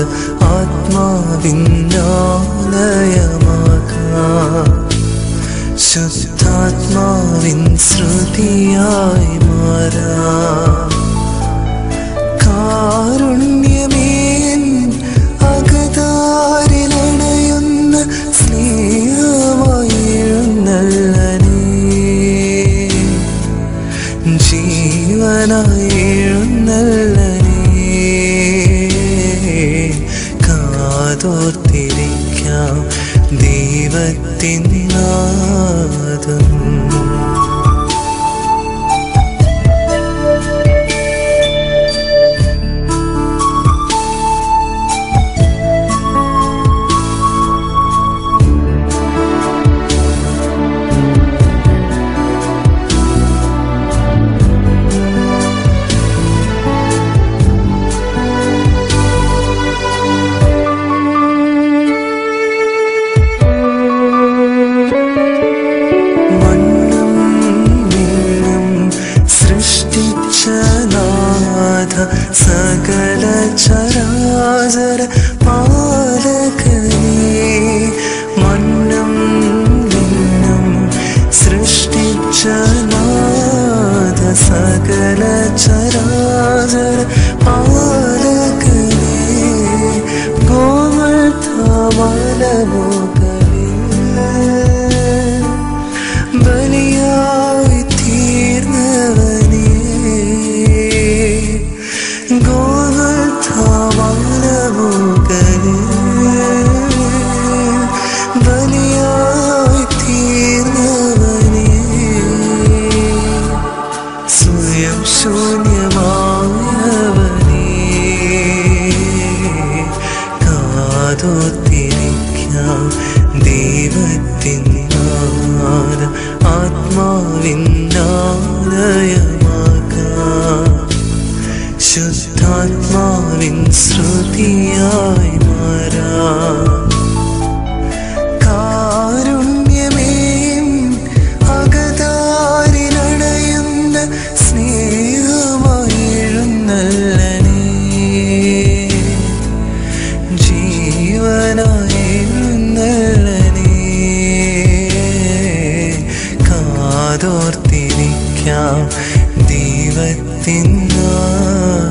vardı Atma bindanaya maka Suttatma bin srutiya ദൈവത്തിൻ നാദം नमो बलियाई तीर्ण बने गोल था नमो करे। स्वयं शून्यमाय बने कादोत ശുദ്ധാത്മാവിൻ ശ്രുതിയായി മാറാ. കാരുണ്യമേ tin nữa